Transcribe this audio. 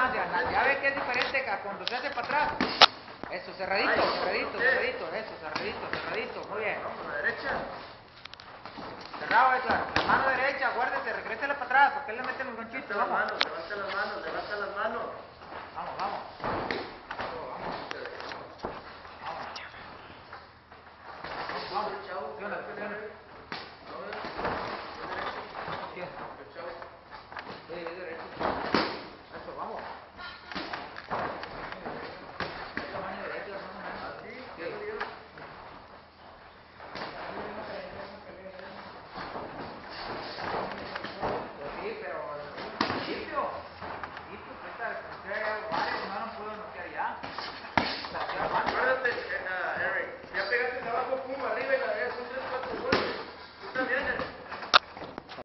Ya ves que es diferente que cuando se hace para atrás. Eso, cerradito, cerradito, cerradito, eso, cerradito, cerradito. Muy bien. Mano derecha. Cerrado, eso. Mano derecha, acuérdese, regrésela para atrás, porque él le mete los ganchitos. Vamos. Las manos, levanta las manos, levanta las manos. Vamos, vamos. Vamos, vamos. Vamos.